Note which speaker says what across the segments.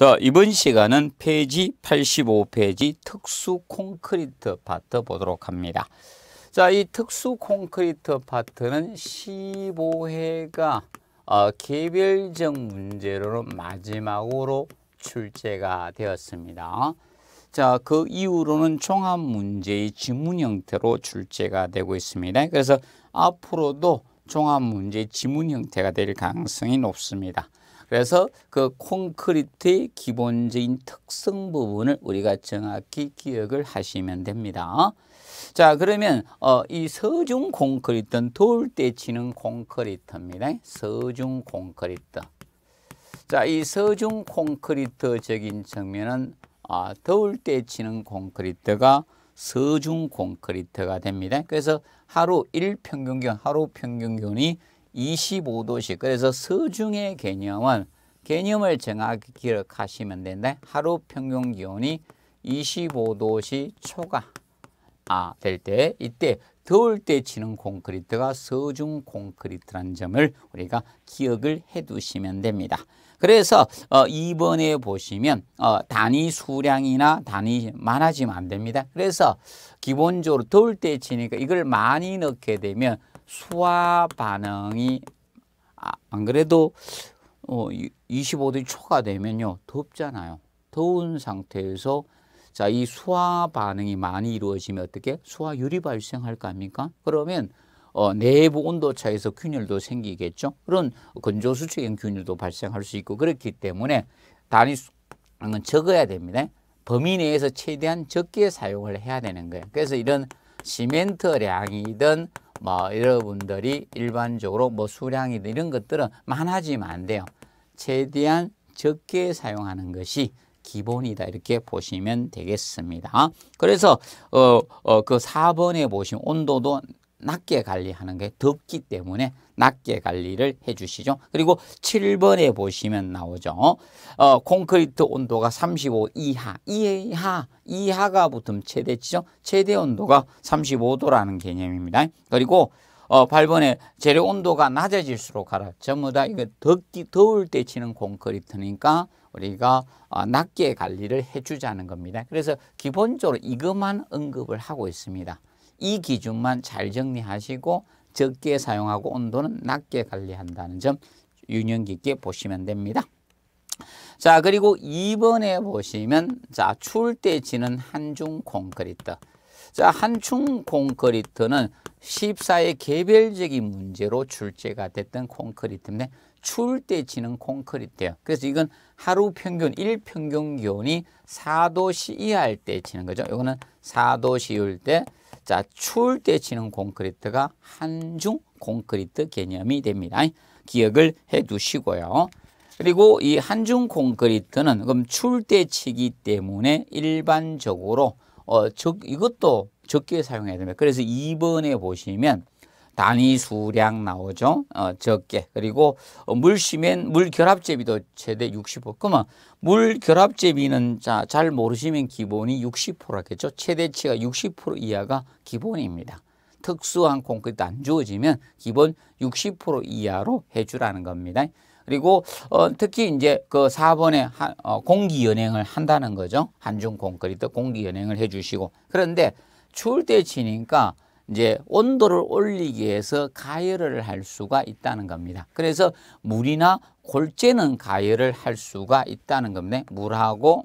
Speaker 1: 자, 이번 시간은 페이지 85페이지 특수 콘크리트 파트 보도록 합니다. 자, 이 특수 콘크리트 파트는 15회가 어, 개별적 문제로 마지막으로 출제가 되었습니다. 자, 그 이후로는 종합 문제의 지문 형태로 출제가 되고 있습니다. 그래서 앞으로도 종합 문제의 지문 형태가 될 가능성이 높습니다. 그래서 그 콘크리트의 기본적인 특성 부분을 우리가 정확히 기억을 하시면 됩니다. 자, 그러면 어, 이 서중 콘크리트는 더울 때 치는 콘크리트입니다. 서중 콘크리트. 자, 이 서중 콘크리트적인 측면은 아, 더울 때 치는 콘크리트가 서중 콘크리트가 됩니다. 그래서 하루 일평균 기온, 하루 평균 기온이 25도씩. 그래서 서중의 개념은 개념을 정확히 기억하시면 되는데 하루 평균 기온이 25도씩 초과 아, 될 때 이때 더울 때 치는 콘크리트가 서중 콘크리트라는 점을 우리가 기억을 해 두시면 됩니다. 그래서 어, 2번에 보시면 어, 단위 수량이나 단위 많아지면 안 됩니다. 그래서 기본적으로 더울 때 치니까 이걸 많이 넣게 되면 수화 반응이 아, 안 그래도 어, 25도 초과되면요 덥잖아요. 더운 상태에서 자, 이 수화 반응이 많이 이루어지면 어떻게 수화율이 발생할 거 아닙니까? 그러면 어, 내부 온도 차에서 균열도 생기겠죠. 그런 건조 수축형 균열도 발생할 수 있고 그렇기 때문에 단위 수량은 적어야 됩니다. 범위 내에서 최대한 적게 사용을 해야 되는 거예요. 그래서 이런 시멘트량이든 뭐 여러분들이 일반적으로 뭐 수량이든 이런 것들은 많아지면 안 돼요. 최대한 적게 사용하는 것이 기본이다 이렇게 보시면 되겠습니다. 그래서 어, 어, 그 4번에 보시면 온도도 낮게 관리하는 게 덥기 때문에 낮게 관리를 해 주시죠. 그리고 7번에 보시면 나오죠. 어, 콘크리트 온도가 35 이하, 이하, 이하가 붙으면 최대치죠. 최대 온도가 35도라는 개념입니다. 그리고 어, 8번에 재료 온도가 낮아질수록 가라. 전부 다 이거 덥기, 더울 때 치는 콘크리트니까 우리가 어, 낮게 관리를 해주자는 겁니다. 그래서 기본적으로 이것만 언급을 하고 있습니다. 이 기준만 잘 정리하시고 적게 사용하고 온도는 낮게 관리한다는 점 유념 깊게 보시면 됩니다. 자 그리고 2번에 보시면 자 추울 때 지는 한중 콘크리트 자 한중 콘크리트는 14의 개별적인 문제로 출제가 됐던 콘크리트인데 추울 때 치는 콘크리트예요. 그래서 이건 하루 평균 일평균 기온이 4도씨 이하일 때 치는 거죠. 이거는 4도씨일 때 자, 추울 때 치는 콘크리트가 한중 콘크리트 개념이 됩니다. 기억을 해 두시고요. 그리고 이 한중 콘크리트는 그럼 추울 때 치기 때문에 일반적으로 어, 적, 이것도 적게 사용해야 됩니다. 그래서 2번에 보시면 단위 수량 나오죠. 어, 적게. 그리고 어, 물 쉬면 물 결합 제비도 최대 60%. 그러면 물 결합 제비는 자, 잘 모르시면 기본이 60%겠죠. 최대치가 60% 이하가 기본입니다. 특수한 콘크리트 안 주어지면 기본 60% 이하로 해주라는 겁니다. 그리고 어, 특히 이제 그 4번에 하, 어, 공기 연행을 한다는 거죠. 한중 콘크리트 공기 연행을 해주시고 그런데 추울 때 치니까 이제 온도를 올리기 위해서 가열을 할 수가 있다는 겁니다. 그래서 물이나 골재는 가열을 할 수가 있다는 겁니다. 물하고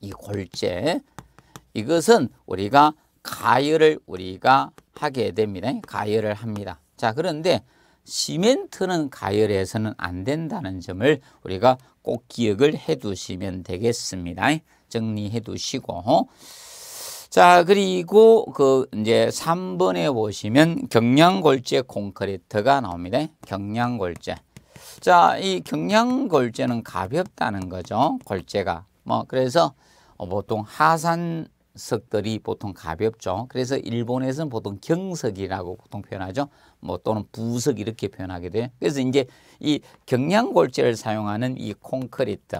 Speaker 1: 이 골재 이것은 우리가 가열을 우리가 하게 됩니다. 가열을 합니다. 자 그런데 시멘트는 가열해서는 안 된다는 점을 우리가 꼭 기억을 해 두시면 되겠습니다. 정리해 두시고 자, 그리고 그 이제 3번에 보시면 경량골재 콘크리트가 나옵니다. 경량골재. 자, 이 경량골재는 가볍다는 거죠. 골재가. 뭐 그래서 어, 보통 하산석들이 보통 가볍죠. 그래서 일본에서는 보통 경석이라고 보통 표현하죠. 뭐 또는 부석 이렇게 표현하게 돼요. 그래서 이제 이 경량골재를 사용하는 이 콘크리트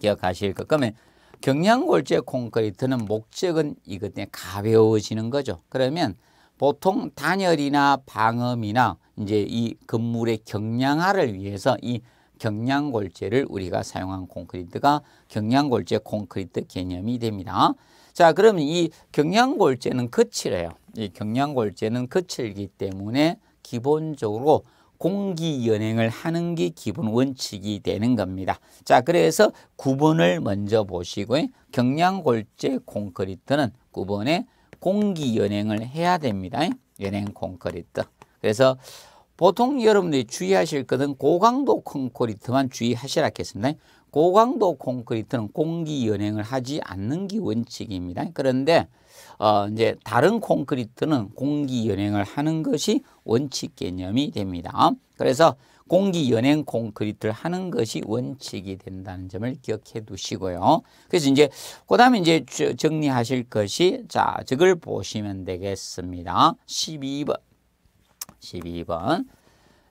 Speaker 1: 기억하실 것. 그러면 경량골재 콘크리트는 목적은 이것 때문에 가벼워지는 거죠. 그러면 보통 단열이나 방음이나 이제 이 건물의 경량화를 위해서 이 경량골재를 우리가 사용한 콘크리트가 경량골재 콘크리트 개념이 됩니다. 자, 그러면 이 경량골재는 거칠어요. 이 경량골재는 거칠기 때문에 기본적으로 공기 연행을 하는 게 기본 원칙이 되는 겁니다. 자, 그래서 9번을 먼저 보시고 경량골재 콘크리트는 9번에 공기 연행을 해야 됩니다. 연행 콘크리트. 그래서 보통 여러분들이 주의하실 것은 고강도 콘크리트만 주의하시라 했습니다. 고강도 콘크리트는 공기 연행을 하지 않는 게 원칙입니다. 그런데 어 이제 다른 콘크리트는 공기 연행을 하는 것이 원칙 개념이 됩니다. 그래서 공기 연행 콘크리트를 하는 것이 원칙이 된다는 점을 기억해 두시고요. 그래서 이제 그다음에 이제 정리하실 것이 자, 저걸 보시면 되겠습니다. 12번. 12번.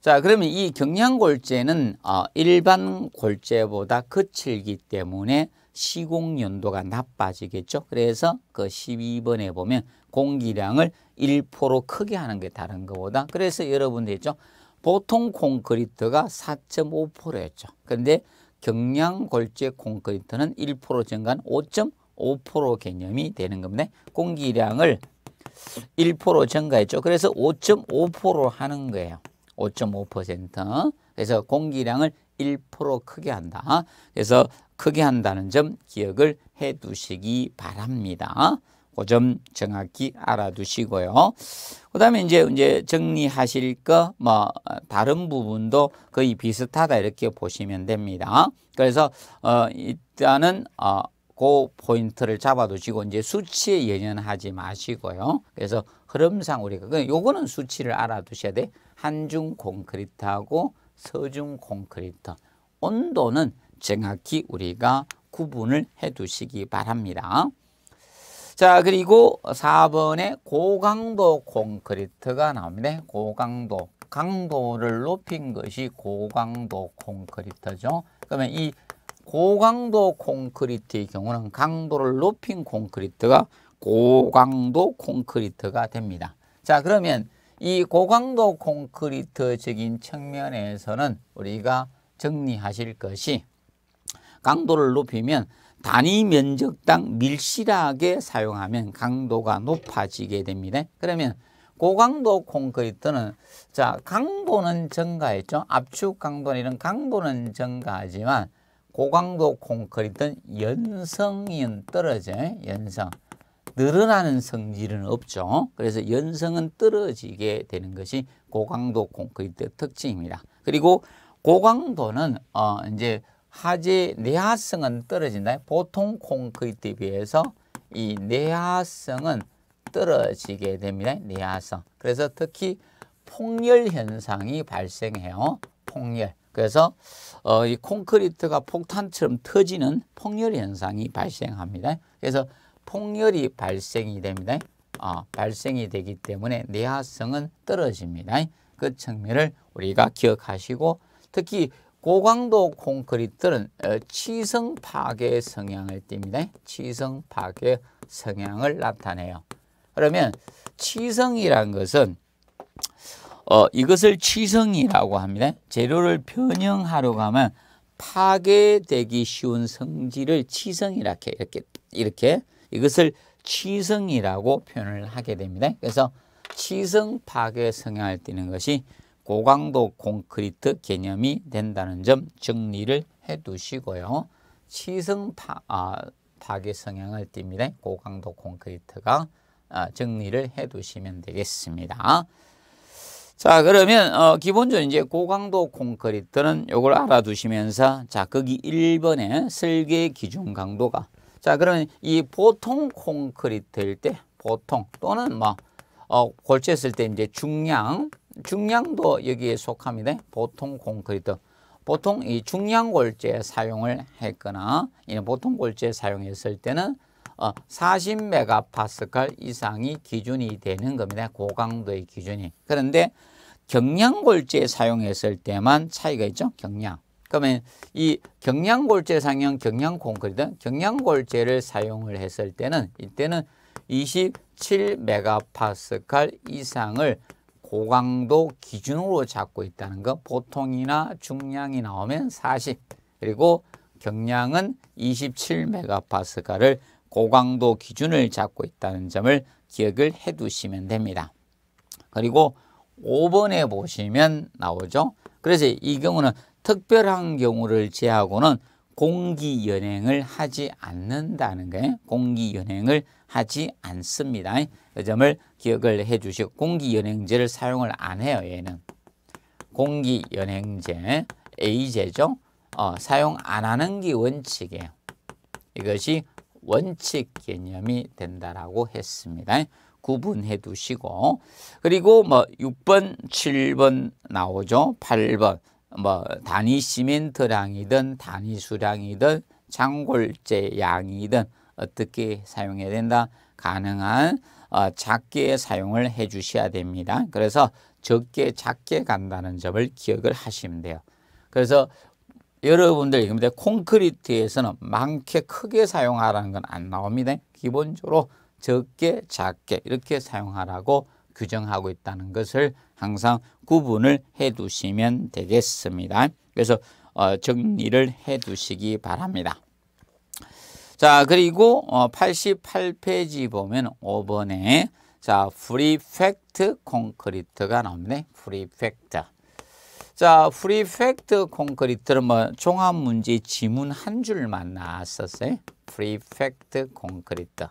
Speaker 1: 자, 그러면 이 경량골재는 어, 일반 골재보다 거칠기 때문에 시공 연도가 나빠지겠죠. 그래서 그 12번에 보면 공기량을 1% 크게 하는 게 다른 것보다 그래서 여러분들 있죠. 보통 콘크리트가 4.5%였죠. 그런데 경량 골재 콘크리트는 1% 증가한 5.5% 개념이 되는 겁니다. 공기량을 1% 증가했죠. 그래서 5.5% 하는 거예요. 5.5% 그래서 공기량을 1% 크게 한다. 그래서 크게 한다는 점 기억을 해 두시기 바랍니다. 그 점 정확히 알아두시고요. 그 다음에 이제 이제 정리하실 거 뭐 다른 부분도 거의 비슷하다 이렇게 보시면 됩니다. 그래서 어 일단은 어 그 포인트를 잡아두시고 이제 수치에 연연하지 마시고요. 그래서 흐름상 우리가 그 요거는 수치를 알아두셔야 돼. 한중 콘크리트하고 서중 콘크리트 온도는 정확히 우리가 구분을 해 두시기 바랍니다. 자, 그리고 4번에 고강도 콘크리트가 나옵니다. 고강도. 강도를 높인 것이 고강도 콘크리트죠. 그러면 이 고강도 콘크리트의 경우는 강도를 높인 콘크리트가 고강도 콘크리트가 됩니다. 자, 그러면 이 고강도 콘크리트적인 측면에서는 우리가 정리하실 것이 강도를 높이면 단위 면적당 밀실하게 사용하면 강도가 높아지게 됩니다. 그러면 고강도 콘크리트는 자 강도는 증가했죠. 압축 강도는 이런 강도는 증가하지만 고강도 콘크리트는 연성이 떨어져요. 연성. 늘어나는 성질은 없죠. 그래서 연성은 떨어지게 되는 것이 고강도 콘크리트 특징입니다. 그리고 고강도는 어 이제 하재 내화성은 떨어진다. 보통 콘크리트에 비해서 이 내화성은 떨어지게 됩니다. 내화성. 그래서 특히 폭열 현상이 발생해요. 폭열. 그래서 어, 이 콘크리트가 폭탄처럼 터지는 폭열 현상이 발생합니다. 그래서 폭열이 발생이 됩니다. 어, 발생이 되기 때문에 내화성은 떨어집니다. 그 측면을 우리가 기억하시고 특히 고강도 콘크리트는 어, 치성 파괴 성향을 띱니다. 치성 파괴 성향을 나타내요. 그러면 치성이란 것은 어, 이것을 치성이라고 합니다. 재료를 변형하려고 하면 파괴되기 쉬운 성질을 치성이라 이렇게 이렇게 이것을 치성이라고 표현을 하게 됩니다. 그래서 치성 파괴 성향을 띠는 것이 고강도 콘크리트 개념이 된다는 점 정리를 해 두시고요. 치성 파, 아, 파괴 성향을 띱니다. 고강도 콘크리트가 아, 정리를 해 두시면 되겠습니다. 자 그러면 어, 기본적으로 이제 고강도 콘크리트는 이걸 알아두시면서 자 거기 1번에 설계 기준 강도가 자 그러면 이 보통 콘크리트일 때 보통 또는 뭐 어, 골재 쓸때 이제 중량 중량도 여기에 속합니다. 보통 콘크리트 보통 이 중량 골재 사용을 했거나 보통 골재 사용했을 때는 어, 40메가파스칼 이상이 기준이 되는 겁니다. 고강도의 기준이. 그런데 경량 골재 사용했을 때만 차이가 있죠. 경량. 그러면 이 경량골재 상용 경량 콘크리트, 경량골재를 사용을 했을 때는 이때는 27메가파스칼 이상을 고강도 기준으로 잡고 있다는 거 보통이나 중량이 나오면 40 그리고 경량은 27메가파스칼을 고강도 기준을 잡고 있다는 점을 기억을 해 두시면 됩니다. 그리고 5번에 보시면 나오죠. 그래서 이 경우는 특별한 경우를 제하고는 공기 연행을 하지 않는다는 거예요. 공기 연행을 하지 않습니다. 그 점을 기억을 해 주시고 공기 연행제를 사용을 안 해요. 얘는 공기 연행제 A제죠. 어, 사용 안 하는 게 원칙이에요. 이것이 원칙 개념이 된다라고 했습니다. 구분해 두시고 그리고 뭐 6번, 7번 나오죠. 8번 뭐 단위 시멘트량이든 단위 수량이든 장골재 양이든 어떻게 사용해야 된다? 가능한 어, 작게 사용을 해 주셔야 됩니다. 그래서 적게 작게 간다는 점을 기억을 하시면 돼요. 그래서 여러분들 근데 콘크리트에서는 많게 크게 사용하라는 건 안 나옵니다. 기본적으로 적게 작게 이렇게 사용하라고 규정하고 있다는 것을 항상 구분을 해 두시면 되겠습니다. 그래서 어, 정리를 해 두시기 바랍니다. 자, 그리고 어, 88페이지 보면 5번에 자, 프리팩트 콘크리트가 나옵니다. 프리팩트. 자, 프리팩트 콘크리트는 뭐 종합 문제 지문 한 줄만 나왔었어요. 프리팩트 콘크리트.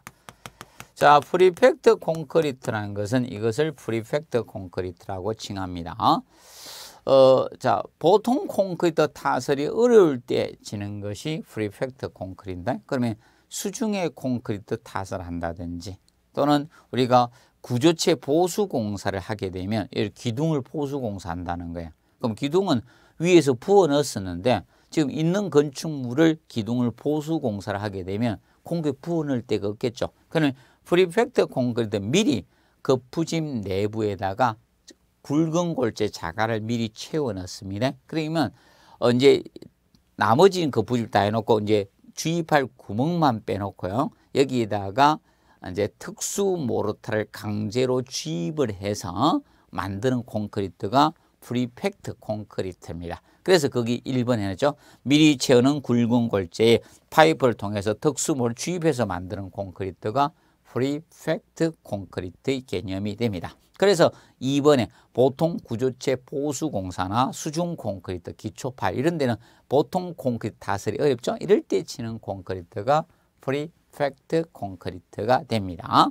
Speaker 1: 자, 프리팩트 콘크리트라는 것은 이것을 프리팩트 콘크리트라고 칭합니다. 어, 자, 보통 콘크리트 타설이 어려울 때 치는 것이 프리팩트 콘크리트다. 그러면 수중의 콘크리트 타설 한다든지 또는 우리가 구조체 보수 공사를 하게 되면 기둥을 보수 공사한다는 거예요. 그럼 기둥은 위에서 부어 넣었었는데 지금 있는 건축물을 기둥을 보수 공사를 하게 되면 콘크리트 부어 넣을 데가 없겠죠. 그러면 프리팩트 콘크리트 미리 거푸집 내부에다가 굵은 골재 자갈을 미리 채워 넣습니다. 그러면 어 이제 나머지는 거푸집 다 해놓고 이제 주입할 구멍만 빼놓고요. 여기에다가 이제 특수 모르타르를 강제로 주입을 해서 만드는 콘크리트가 프리팩트 콘크리트입니다. 그래서 거기 1번 해놨죠. 미리 채우는 굵은 골재에 파이프를 통해서 특수모를 주입해서 만드는 콘크리트가 프리팩트 콘크리트의 개념이 됩니다. 그래서 2번에 보통 구조체 보수 공사나 수중 콘크리트, 기초 파일 이런 데는 보통 콘크리트 타설이 어렵죠. 이럴 때 치는 콘크리트가 프리팩트 콘크리트가 됩니다.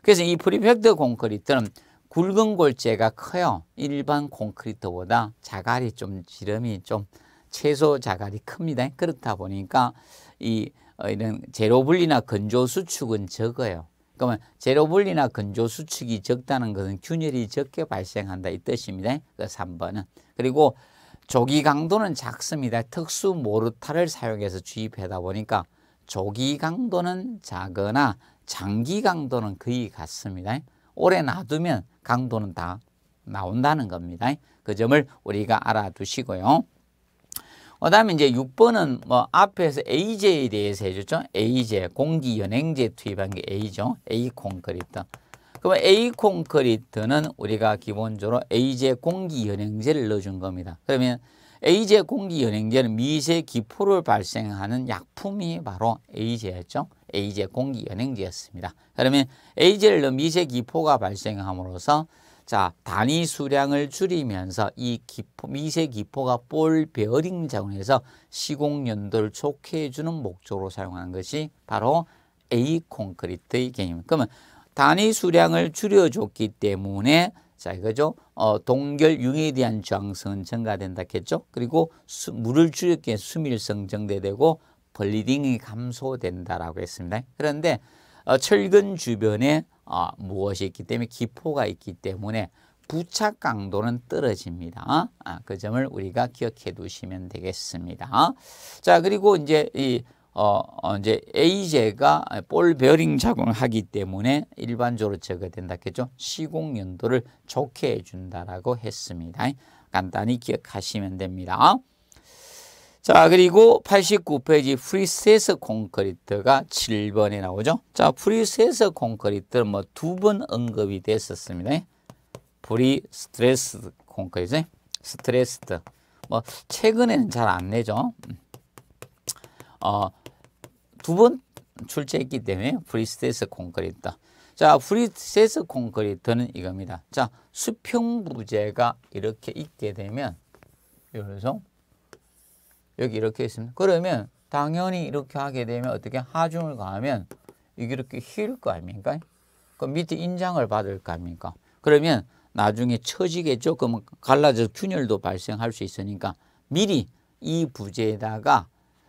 Speaker 1: 그래서 이 프리팩트 콘크리트는 굵은 골재가 커요. 일반 콘크리트보다 자갈이 좀 지름이 좀 최소 자갈이 큽니다. 그렇다 보니까 이 어, 이런 제로 분리나 건조 수축은 적어요. 그러면 제로 분리나 건조 수축이 적다는 것은 균열이 적게 발생한다 이 뜻입니다. 그 3번은. 그리고 조기 강도는 작습니다. 특수 모르타를 사용해서 주입하다 보니까 조기 강도는 작거나 장기 강도는 거의 같습니다. 오래 놔두면 강도는 다 나온다는 겁니다. 그 점을 우리가 알아두시고요. 그 다음에 이제 6번은 뭐 앞에서 AJ에 대해서 해줬죠. AJ, 공기 연행제 투입한 게 A죠. A 콘크리트. 그러면 A 콘크리트는 우리가 기본적으로 AJ 공기 연행제를 넣어준 겁니다. 그러면 AJ 공기 연행제는 미세 기포를 발생하는 약품이 바로 AJ였죠. AJ 공기 연행제였습니다. 그러면 AJ를 넣은 미세 기포가 발생함으로써 자, 단위 수량을 줄이면서 이 기포, 미세 기포가 볼 베어링 작용해서 시공 연도를 좋게 해주는 목적으로 사용하는 것이 바로 A 콘크리트의 개념. 그러면 단위 수량을 줄여줬기 때문에 자 이거죠. 어, 동결 융에 대한 저항성은 증가된다 했죠. 그리고 수, 물을 줄였기에 수밀성 증대되고 벌리딩이 감소된다라고 했습니다. 그런데 어, 철근 주변에 어, 무엇이 있기 때문에 기포가 있기 때문에 부착 강도는 떨어집니다. 아, 그 점을 우리가 기억해 두시면 되겠습니다. 자, 그리고 이제 이 어, 어 이제 A제가 볼 베어링 작용을 하기 때문에 일반적으로 제거된다 했죠. 시공 연도를 좋게 해 준다라고 했습니다. 간단히 기억하시면 됩니다. 자, 그리고 89페이지 프리스트레스 콘크리트가 7번에 나오죠. 자, 프리스트레스 콘크리트는 뭐 두 번 언급이 됐었습니다. 프리 스트레스 콘크리트. stressed. 뭐 최근에는 잘 안 내죠. 음. 어, 두 번 출제했기 때문에 프리 스트레스 콘크리트. 자, 프리 스트레스 콘크리트는 이겁니다. 자, 수평 부재가 이렇게 있게 되면 그래서 여기 이렇게 있습니다. 그러면 당연히 이렇게 하게 되면 어떻게 하중을 가하면 이게 이렇게 휘일 거 아닙니까? 그 밑에 인장을 받을 거 아닙니까? 그러면 나중에 처지겠죠. 그러면 갈라져 균열도 발생할 수 있으니까 미리 이 부재에다가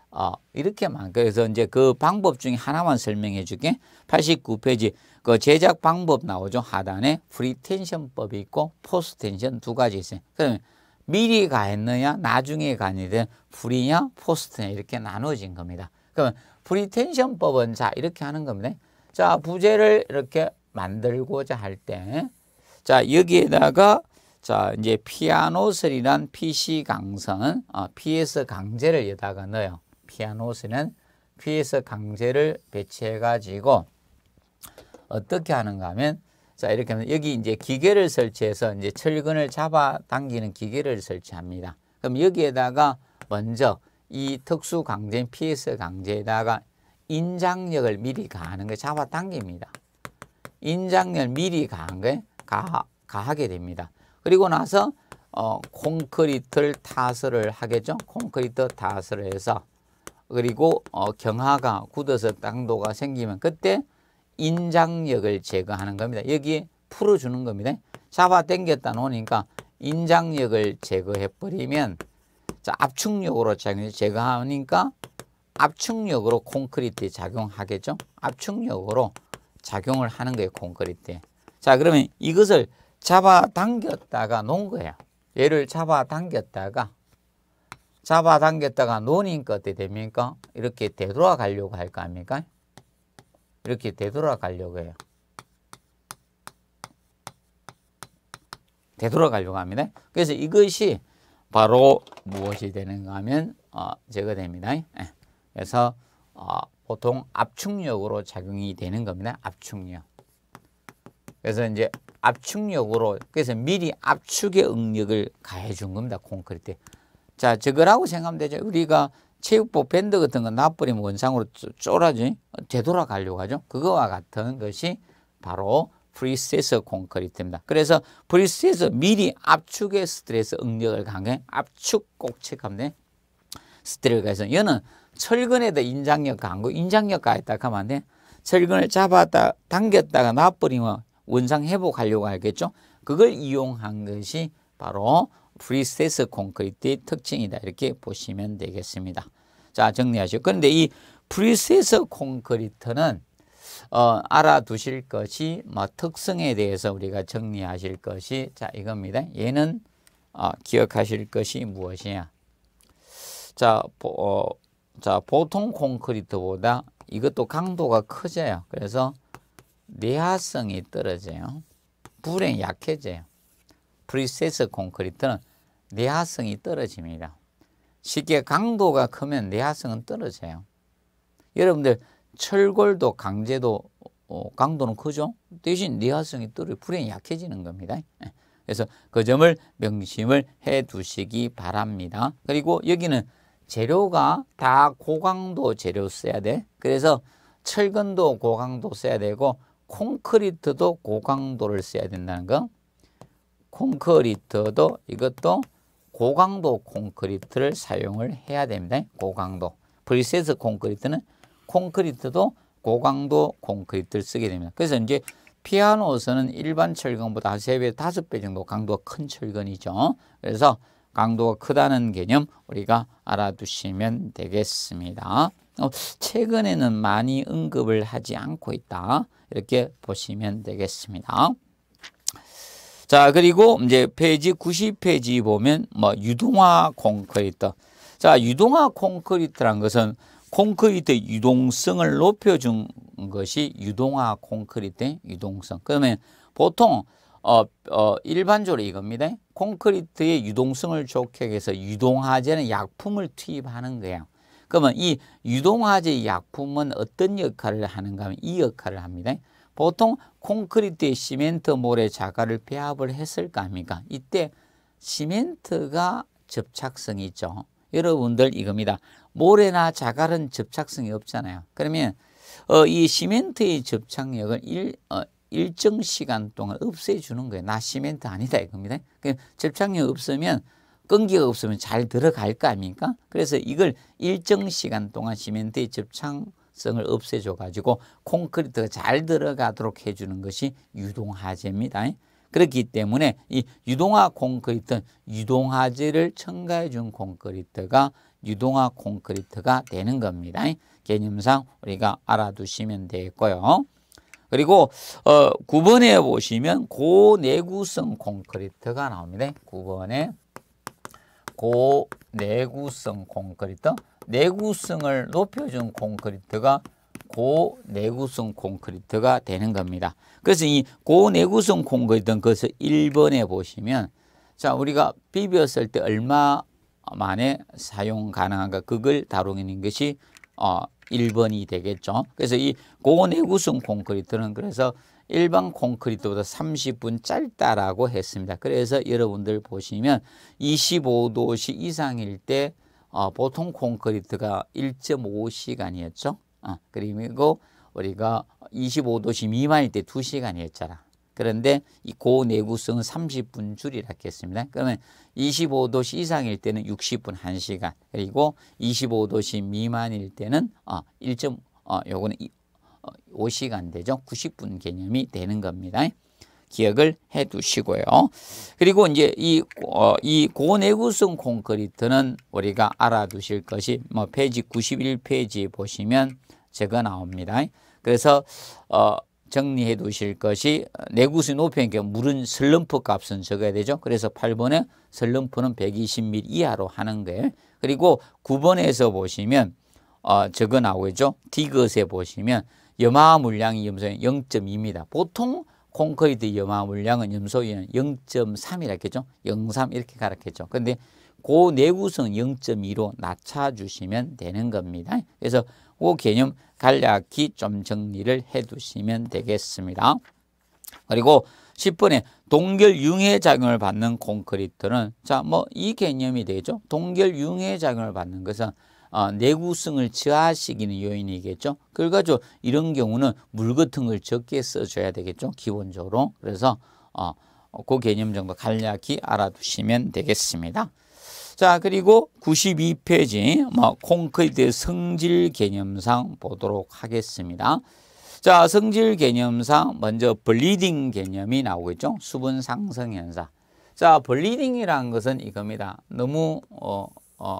Speaker 1: 어, 이렇게만 그래서 이제 그 방법 중에 하나만 설명해 줄게. 89페이지 그 제작 방법 나오죠. 하단에 프리텐션법이 있고 포스트텐션 두 가지 있어요. 그러면 미리 가했느냐 나중에 가하느냐 pre냐 post냐 이렇게 나눠진 겁니다. 그러면 프리텐션법은 자 이렇게 하는 겁니다. 자 부재를 이렇게 만들고자 할 때 자 여기에다가 자 이제 피아노선이란 PC 강선 어, PS 강재를 여다가 넣어요. 피아노선 PS 강재를 배치해 가지고 어떻게 하는가 하면 자 이렇게 하면 여기 이제 기계를 설치해서 이제 철근을 잡아 당기는 기계를 설치합니다. 그럼 여기에다가 먼저 이 특수 강제인 PS 강제에다가 인장력을 미리 가하는 거 잡아 당깁니다. 인장력 미리 가한 거에 가, 가하게 됩니다. 그리고 나서 어, 콘크리트를 타설을 하겠죠. 콘크리트 타설을 해서 그리고 어, 경화가 굳어서 땅도가 생기면 그때 인장력을 제거하는 겁니다. 여기에 풀어주는 겁니다. 잡아 당겼다 놓으니까 인장력을 제거해 버리면 자, 압축력으로 제거하니까 압축력으로 콘크리트에 작용하겠죠. 압축력으로 작용을 하는 거예요. 콘크리트에. 자 그러면 이것을 잡아 당겼다가 놓은 거예요. 얘를 잡아 당겼다가 잡아 당겼다가 놓으니까 어떻게 됩니까? 이렇게 되돌아가려고 할 거 아닙니까? 이렇게 되돌아가려고 해요. 되돌아가려고 합니다. 그래서 이것이 바로 무엇이 되는가 하면 어, 제거 됩니다. 예. 그래서 어, 보통 압축력으로 작용이 되는 겁니다. 압축력. 그래서 이제 압축력으로 그래서 미리 압축의 응력을 가해 준 겁니다. 콘크리트. 자, 저거라고 생각하면 되죠. 우리가 체육복 밴드 같은 거 놔버리면 원상으로 쫄아지 되돌아가려고 하죠. 그거와 같은 것이 바로 프리세서 콘크리트입니다. 그래서 프리세서 미리 압축의 스트레스 응력을 강해 압축 꼭 체크하면 돼. 스트레스가 가해서 얘는 철근에다 인장력 강고 인장력 가했다 하면 안 돼. 철근을 잡았다 당겼다가 놔버리면 원상 회복하려고 하겠죠. 그걸 이용한 것이 바로 프리스트레스 콘크리트의 특징이다. 이렇게 보시면 되겠습니다. 자, 정리하시고. 그런데 이 프리스트레스 콘크리트는 어, 알아두실 것이 뭐 특성에 대해서 우리가 정리하실 것이 자 이겁니다. 얘는 어, 기억하실 것이 무엇이냐? 자, 보, 어, 자 보통 콘크리트보다 이것도 강도가 커져요. 그래서 내화성이 떨어져요. 불에 약해져요. 프리스트레스 콘크리트는 내화성이 떨어집니다. 쉽게 강도가 크면 내화성은 떨어져요. 여러분들 철골도 강재도 어, 강도는 크죠. 대신 내화성이 떨어 불에 약해지는 겁니다. 예. 그래서 그 점을 명심을 해 두시기 바랍니다. 그리고 여기는 재료가 다 고강도 재료 써야 돼. 그래서 철근도 고강도 써야 되고 콘크리트도 고강도를 써야 된다는 거. 콘크리트도 이것도 고강도 콘크리트를 사용을 해야 됩니다. 고강도. 프리스트레스 콘크리트는 콘크리트도 고강도 콘크리트를 쓰게 됩니다. 그래서 이제 피아노선은 일반 철근보다 한 3배, 5배 정도 강도가 큰 철근이죠. 그래서 강도가 크다는 개념 우리가 알아두시면 되겠습니다. 어, 최근에는 많이 언급을 하지 않고 있다. 이렇게 보시면 되겠습니다. 자, 그리고 이제 페이지 90페이지 보면 뭐 유동화 콘크리트. 자, 유동화 콘크리트란 것은 콘크리트 유동성을 높여준 것이 유동화 콘크리트의 유동성. 그러면 보통 어, 어, 일반적으로 이겁니다. 콘크리트의 유동성을 좋게 해서 유동화제란 약품을 투입하는 거예요. 그러면 이 유동화제 약품은 어떤 역할을 하는가 하면 이 역할을 합니다. 보통 콘크리트에 시멘트 모래 자갈을 배합을 했을 거 아닙니까? 이때 시멘트가 접착성이 있죠. 여러분들 이겁니다. 모래나 자갈은 접착성이 없잖아요. 그러면 어, 이 시멘트의 접착력을 일, 어, 일정 시간 동안 없애주는 거예요. 나 시멘트 아니다 이겁니다. 그 접착력 없으면 끈기가 없으면 잘 들어갈 거 아닙니까? 그래서 이걸 일정 시간 동안 시멘트의 접착 성을 없애줘 가지고 콘크리트가 잘 들어가도록 해주는 것이 유동화재입니다. 그렇기 때문에 이 유동화 콘크리트, 유동화재를 첨가해 준 콘크리트가 유동화 콘크리트가 되는 겁니다. 개념상 우리가 알아두시면 되겠고요. 그리고 어 9번에 보시면 고내구성 콘크리트가 나옵니다. 9번에 고내구성 콘크리트 내구성을 높여준 콘크리트가 고내구성 콘크리트가 되는 겁니다. 그래서 이 고내구성 콘크리트는 그래서 1번에 보시면 자 우리가 비볐을 때 얼마 만에 사용 가능한가 그걸 다루는 것이 어 1번이 되겠죠. 그래서 이 고내구성 콘크리트는 그래서 일반 콘크리트보다 30분 짧다라고 했습니다. 그래서 여러분들 보시면 25도씨 이상일 때 어, 보통 콘크리트가 1.5시간이었죠. 어, 그리고 우리가 25도씨 미만일 때 2시간이었잖아. 그런데 이 고내구성은 30분 줄이라 했습니다. 그러면 25도씨 이상일 때는 60분 1시간 그리고 25도씨 미만일 때는 어, 1. 어, 요거는 5시간 되죠. 90분 개념이 되는 겁니다. 기억을 해 두시고요. 그리고 이제 이, 어, 이 고내구성 콘크리트는 우리가 알아두실 것이 뭐 페이지 91페이지 보시면 적어 나옵니다. 그래서 어, 정리해 두실 것이 내구성 높이니까 물은 슬럼프 값은 적어야 되죠. 그래서 8번에 슬럼프는 120mm 이하로 하는 거예요. 그리고 9번에서 보시면 어, 적어 나오죠. 디귿에 보시면 염화 물량이 염소는 0.2입니다. 보통 콘크리트 염화 물량은 염소위는 0.3이라 했죠. 0.3 이렇게 가르쳤죠. 그런데 고 내구성 0.2로 낮춰주시면 되는 겁니다. 그래서 그 개념 간략히 좀 정리를 해 두시면 되겠습니다. 그리고 10번에 동결 융해 작용을 받는 콘크리트는 자, 뭐 이 개념이 되죠. 동결 융해 작용을 받는 것은 어, 내구성을 저하시키는 요인이겠죠. 그래가지고 이런 경우는 물 같은 걸 적게 써줘야 되겠죠. 기본적으로. 그래서 어, 그 개념 정도 간략히 알아두시면 되겠습니다. 자 그리고 92페이지 뭐 콘크리트 성질 개념상 보도록 하겠습니다. 자 성질 개념상 먼저 블리딩 개념이 나오겠죠. 수분 상승 현상. 자 블리딩이라는 것은 이겁니다. 너무 어, 어,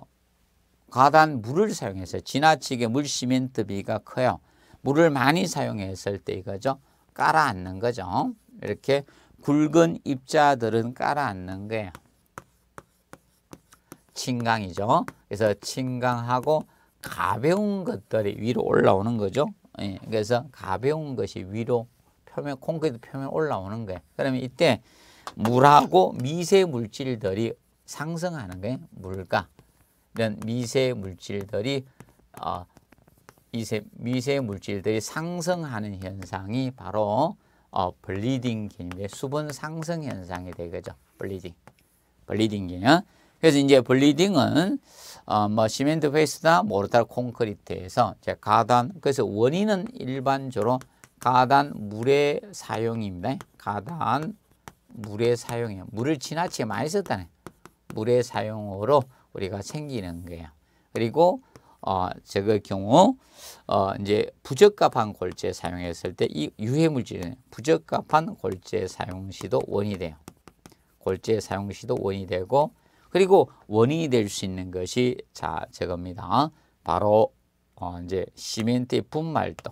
Speaker 1: 과단 물을 사용해서 지나치게 물 시멘트 비가 커요. 물을 많이 사용했을 때 이거죠. 깔아앉는 거죠. 이렇게 굵은 입자들은 깔아앉는 거예요. 침강이죠. 그래서 침강하고 가벼운 것들이 위로 올라오는 거죠. 예, 그래서 가벼운 것이 위로 표면 콘크리트 표면 올라오는 거예요. 그러면 이때 물하고 미세 물질들이 상승하는 거예요. 물과 이런 미세 물질들이 어, 미세, 미세 물질들이 상승하는 현상이 바로 어, bleeding 개념의 수분 상승 현상이 되겠죠. bleeding. bleeding 개념. 그래서 이제 bleeding은 어, 뭐 시멘트 paste나 모르타르 콘크리트에서 이제 가단 그래서 원인은 일반적으로 가단 물의 사용입니다. 가단 물의 사용이에요. 물을 지나치게 많이 썼다네. 물의 사용으로 우리가 생기는 거예요. 그리고 어, 저의 경우 어, 이제 부적합한 골재 사용했을 때 이 유해 물질은 부적합한 골재 사용 시도 원이 돼요. 골재 사용 시도 원이 되고 그리고 원인이 될 수 있는 것이 자 저겁니다. 바로 어 이제 시멘트의 분말도.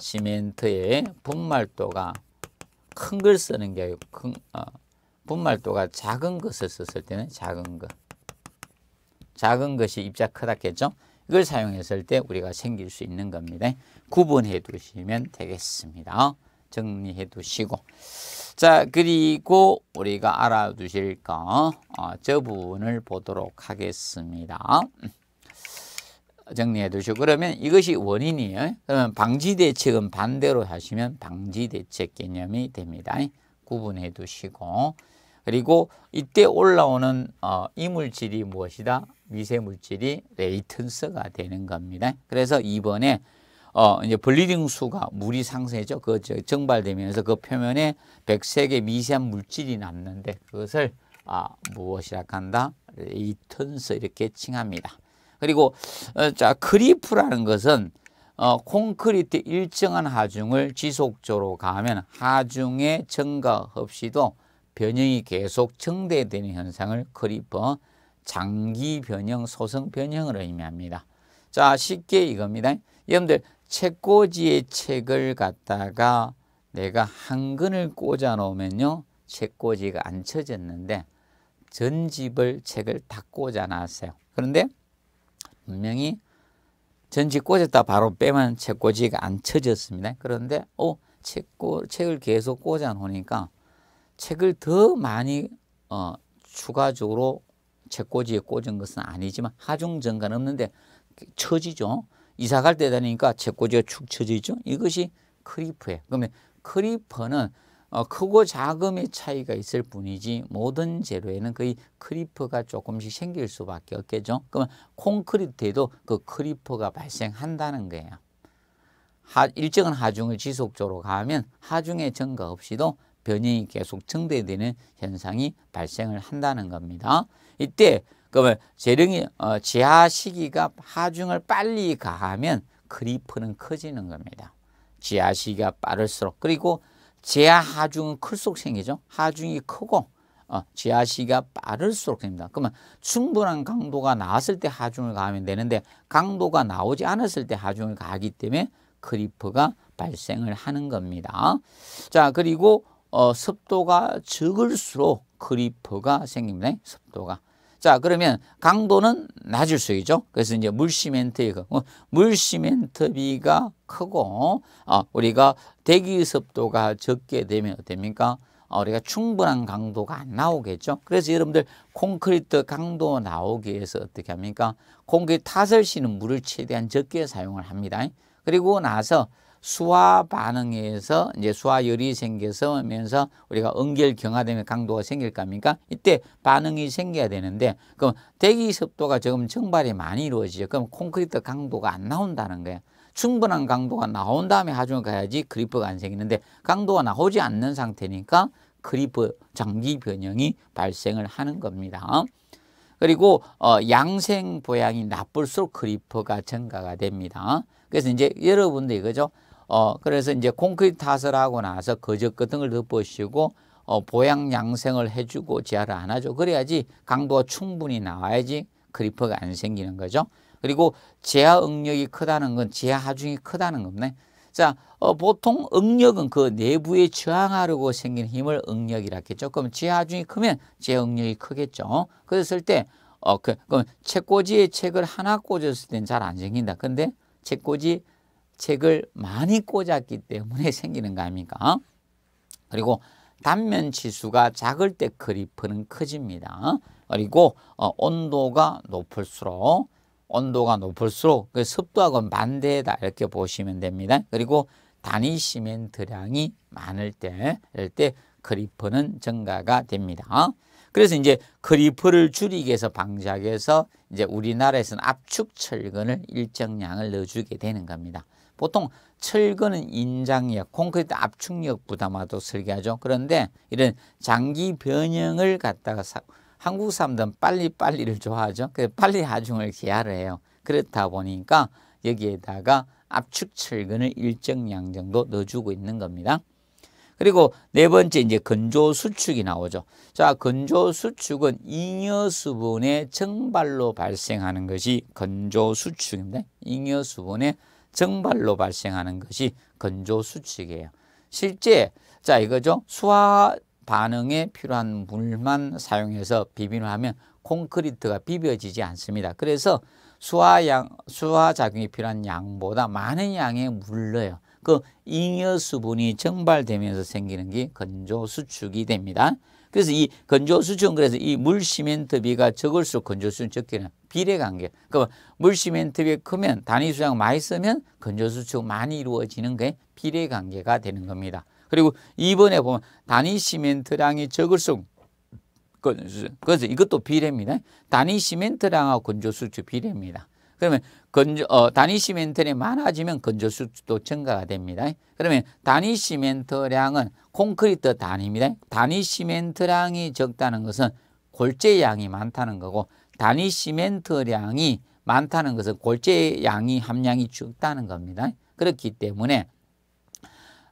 Speaker 1: 시멘트의 분말도가 큰 걸 쓰는 게 큰, 어, 분말도가 작은 것을 썼을 때는 작은 것. 작은 것이 입자 크다겠죠? 이걸 사용했을 때 우리가 생길 수 있는 겁니다. 구분해 두시면 되겠습니다. 정리해 두시고. 자, 그리고 우리가 알아두실 거, 어, 저 부분을 보도록 하겠습니다. 정리해 두시고 그러면 이것이 원인이에요. 그러면 방지 대책은 반대로 하시면 방지 대책 개념이 됩니다. 구분해 두시고 그리고 이때 올라오는 어, 이물질이 무엇이다? 미세물질이 laitance가 되는 겁니다. 그래서 2번에 어, 이제 bleeding 수가 물이 상승했죠. 그 증발되면서 그 표면에 백색의 미세한 물질이 남는데 그것을 아, 무엇이라 한다? laitance 이렇게 칭합니다. 그리고 어, 자 크리프라는 것은 어, 콘크리트 일정한 하중을 지속적으로 가하면 하중의 증가 없이도 변형이 계속 증대되는 현상을 크리프 장기 변형, 소성 변형을 의미합니다. 자, 쉽게 이겁니다. 여러분들 책꽂이에 책을 갖다가 내가 한 근을 꽂아 놓으면요. 책꽂이가 안 쳐졌는데 전 집을 책을 다 꽂아 놨어요. 그런데 분명히 전집 꽂았다 바로 빼면 책꽂이가 안 쳐졌습니다. 그런데 어, 책고, 책을 계속 꽂아 놓으니까 책을 더 많이 어, 추가적으로 책꽂이에 꽂은 것은 아니지만 하중 증가는 없는데 처지죠. 이사 갈 때 다니니까 책꽂이가 축 처지죠. 이것이 크리프예요. 그러면 크리프는 어, 크고 작음의 차이가 있을 뿐이지 모든 재료에는 거의 크리프가 조금씩 생길 수밖에 없겠죠. 그러면 콘크리트에도 그 크리프가 발생한다는 거예요. 하, 일정한 하중을 지속적으로 가면 하중의 증가 없이도 변형이 계속 증대되는 현상이 발생을 한다는 겁니다. 이때 그러면 재령이 어, 재하 시기가 하중을 빨리 가하면 크리프는 커지는 겁니다. 재하 시기가 빠를수록 그리고 재하 하중은 클수록 생기죠. 하중이 크고 어, 재하 시기가 빠를수록 됩니다. 그러면 충분한 강도가 나왔을 때 하중을 가하면 되는데 강도가 나오지 않았을 때 하중을 가하기 때문에 크리프가 발생을 하는 겁니다. 자 그리고 어, 습도가 적을수록 크리프가 생깁니다. 습도가. 자 그러면 강도는 낮을 수 있죠. 그래서 이제 물시멘트의 그, 어, 물시멘트 비가 크고 어, 우리가 대기 습도가 적게 되면 어떻습니까? 어, 우리가 충분한 강도가 안 나오겠죠. 그래서 여러분들 콘크리트 강도 나오기 위해서 어떻게 합니까? 콘크리트 쓰는 물을 최대한 적게 사용을 합니다. 그리고 나서 수화 반응에서 이제 수화열이 생겨서 면서 우리가 응결 경화되면 강도가 생길 겁니까? 이때 반응이 생겨야 되는데 그럼 대기 습도가 조금 증발이 많이 이루어지죠. 그럼 콘크리트 강도가 안 나온다는 거예요. 충분한 강도가 나온 다음에 하중을 가야지 크리프가 안 생기는데 강도가 나오지 않는 상태니까 크리프 장기 변형이 발생을 하는 겁니다. 그리고 어, 양생 보양이 나쁠수록 크리프가 증가가 됩니다. 그래서 이제 여러분들 이거죠. 어, 그래서 이제 콘크리트 타설 하고 나서 거적 같은 걸 덮으시고 어, 보양 양생을 해주고 재하를 안 하죠. 그래야지 강도가 충분히 나와야지 크리프가 안 생기는 거죠. 그리고 재하 응력이 크다는 건 재하 하중이 크다는 겁니다. 자, 어, 보통 응력은 그 내부에 저항하려고 생긴 힘을 응력이라 했겠죠. 그럼 재하 하중이 크면 재하 응력이 크겠죠. 그랬을 때, 어, 그, 그럼 책꽂이에 책을 하나 꽂았을 땐 잘 안 생긴다. 근데 책꽂이 책을 많이 꽂았기 때문에 생기는 거 아닙니까? 그리고 단면 치수가 작을 때 크리프는 커집니다. 그리고 어, 온도가 높을수록 온도가 높을수록 그 습도하고 반대다 이렇게 보시면 됩니다. 그리고 단위 시멘트량이 많을 때 이럴 때 크리프는 증가가 됩니다. 그래서 이제 크리프를 줄이기 위해서 위해서 이제 우리나라에서는 압축 철근을 일정량을 넣어주게 되는 겁니다. 보통 철근은 인장력, 콘크리트 압축력 부담화도 설계하죠. 그런데 이런 장기 변형을 갖다가 사, 한국 사람들은 빨리빨리를 좋아하죠. 그래서 빨리 하중을 기하를 해요. 그렇다 보니까 여기에다가 압축 철근을 일정량 정도 넣어주고 있는 겁니다. 그리고 네 번째 이제 건조 수축이 나오죠. 자, 건조 수축은 잉여 수분의 증발로 발생하는 것이 건조 수축인데 잉여 수분의 정발로 발생하는 것이 건조 수칙이에요. 실제 자 이거죠. 수화 반응에 필요한 물만 사용해서 비빔을 하면 콘크리트가 비벼지지 않습니다. 그래서 수화양 수화 작용이 필요한 양보다 많은 양의 넣어요. 그 잉여 수분이 정발되면서 생기는 게 건조 수축이 됩니다. 그래서 이 건조 수축은 그래서 이 물 시멘트 비가 적을수록 건조 수축은 적게 비례 관계. 그 물시멘트 비 크면 단위 수량 많이 쓰면 건조 수축 많이 이루어지는 게 비례 관계가 되는 겁니다. 그리고 2번에 보면 단위 시멘트량이 적을수록 그래서 이것도 비례입니다. 단위 시멘트량하고 건조 수축 비례입니다. 그러면 건조, 어, 단위 시멘트량이 많아지면 건조 수축도 증가가 됩니다. 그러면 단위 시멘트량은 콘크리트 단위입니다. 단위 시멘트량이 적다는 것은 골재 양이 많다는 거고 단위 시멘트량이 많다는 것은 골재 양이 함량이 적다는 겁니다. 그렇기 때문에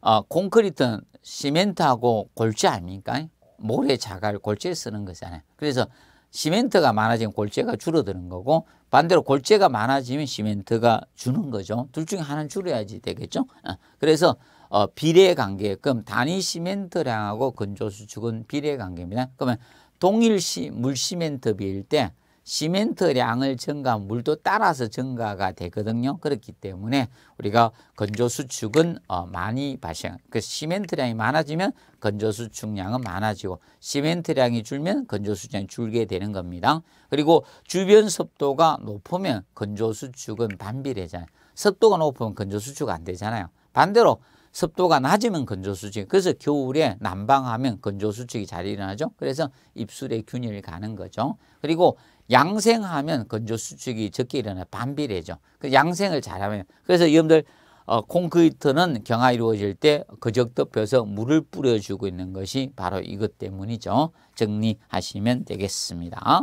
Speaker 1: 어, 콘크리트는 시멘트하고 골재 아닙니까? 모래 자갈 골재 쓰는 거잖아요. 그래서 시멘트가 많아지면 골재가 줄어드는 거고 반대로 골재가 많아지면 시멘트가 주는 거죠. 둘 중에 하나는 줄여야지 되겠죠. 어, 그래서 어, 비례 관계끔 단위 시멘트량하고 건조 수축은 비례 관계입니다. 그러면 동일 시, 물 시멘트 비일 때 시멘트량을 증가 물도 따라서 증가가 되거든요. 그렇기 때문에 우리가 건조 수축은 어, 많이 발생. 그 시멘트량이 많아지면 건조 수축량은 많아지고 시멘트량이 줄면 건조 수축량이 줄게 되는 겁니다. 그리고 주변 습도가 높으면 건조 수축은 반비례잖아요. 습도가 높으면 건조 수축 안 되잖아요. 반대로 습도가 낮으면 건조수축. 그래서 겨울에 난방하면 건조수축이 잘 일어나죠. 그래서 입술에 균열이 가는 거죠. 그리고 양생하면 건조 수축이 적게 일어나 반비례죠. 그 양생을 잘하면 그래서 여러분들 어, 콘크리트는 경화 이루어질 때 그적 덮여서 물을 뿌려주고 있는 것이 바로 이것 때문이죠. 정리하시면 되겠습니다.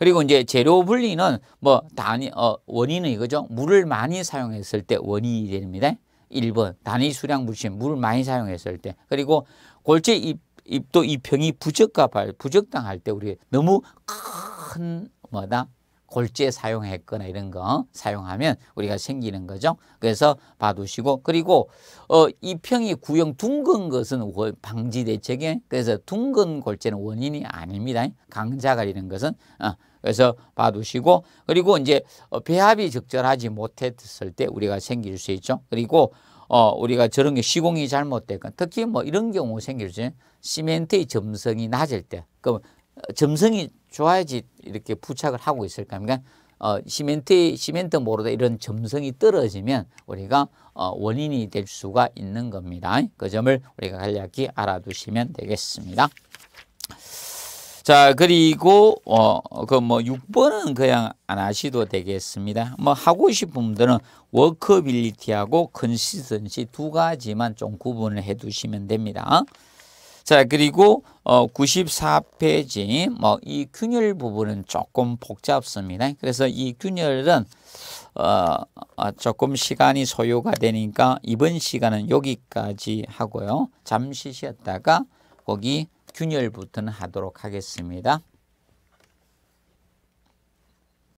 Speaker 1: 그리고 이제 재료 분리는 뭐 단위 어, 원인은 이거죠. 물을 많이 사용했을 때 원인이 됩니다. 1번 단위 수량 물씬 물을 많이 사용했을 때 그리고 골재 입, 입도 입형이 부적합할 부적당할 때 우리 너무 큰 뭐다 골재 사용했거나 이런 거 사용하면 우리가 생기는 거죠. 그래서 봐두시고 그리고 어 이평이 구형 둥근 것은 방지 대책에 그래서 둥근 골재는 원인이 아닙니다. 강자가 이런 것은 어 그래서 봐두시고 그리고 이제 어, 배합이 적절하지 못했을 때 우리가 생길 수 있죠. 그리고 어 우리가 저런 게 시공이 잘못되건 특히 뭐 이런 경우 생길 수 있는 시멘트의 점성이 낮을 때 그럼 점성이 좋아야지 이렇게 부착을 하고 있을 겁니까? 어, 시멘트, 시멘트 모르타르 이런 점성이 떨어지면 우리가 어, 원인이 될 수가 있는 겁니다. 그 점을 우리가 간략히 알아두시면 되겠습니다. 자, 그리고, 어, 그 뭐 6번은 그냥 안 하셔도 되겠습니다. 뭐 하고 싶은 분들은 workability하고 consistency 두 가지만 좀 구분을 해 두시면 됩니다. 자, 그리고 어 94페이지 뭐 이 균열 부분은 조금 복잡습니다. 그래서 이 균열은 어, 어 조금 시간이 소요가 되니까 이번 시간은 여기까지 하고요. 잠시 쉬었다가 거기 균열부터는 하도록 하겠습니다.